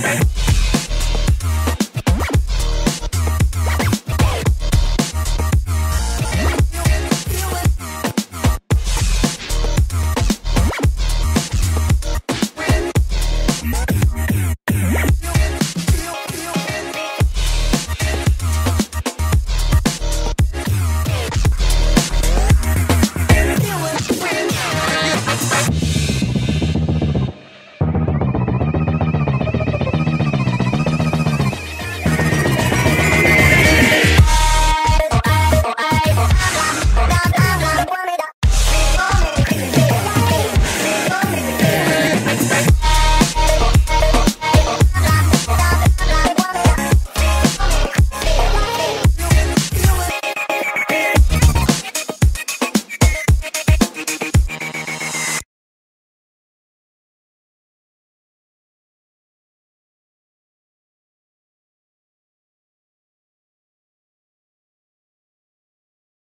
Hey.